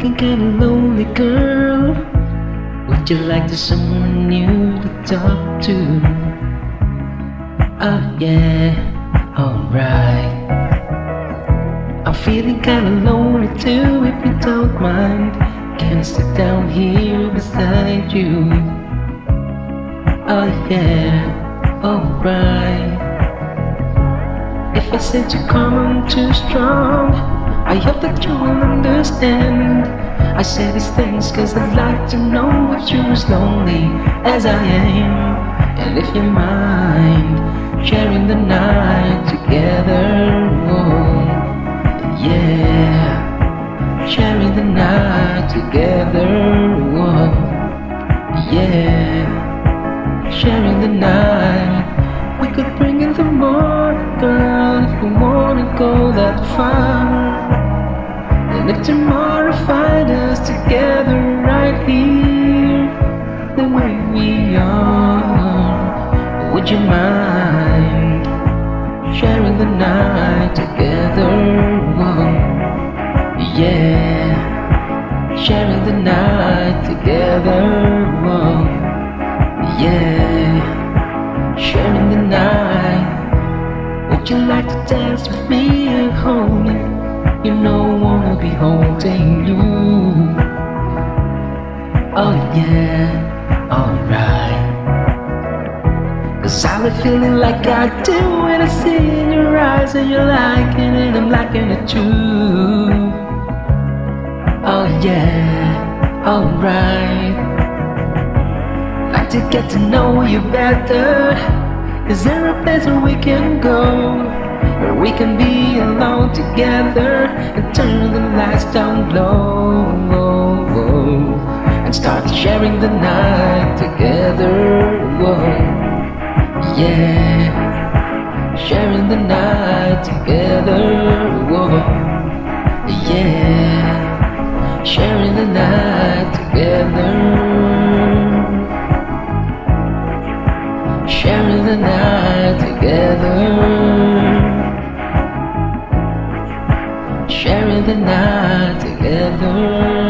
kinda lonely, girl. Would you like to someone new to talk to? Oh yeah, alright. I'm feeling kinda lonely too, if you don't mind. Can I sit down here beside you? Oh yeah, alright. If I said you come on too strong, I hope that you will understand. I say these things cause I'd like to know if you're as lonely as I am. And if you mind sharing the night together, oh, yeah. Sharing the night together, oh, yeah. Sharing the night, we could bring in the morning, girl, if we wanna go that far. And if tomorrow find us together right here, the way we are, would you mind sharing the night together? Whoa, yeah, sharing the night together. Whoa, yeah, sharing the night. Would you like to dance with me and hold me? Oh yeah, alright. Cause I be feeling like I do when I see in your eyes and you're liking it, I'm liking it too. Oh yeah, alright. Like to get to know you better. Is there a place where we can go? Where we can be alone together and turn the lights down low and start sharing the night together. Whoa. Yeah, sharing the night together. Whoa. Yeah, sharing the night together. Sharing the night together. Sharing the night together.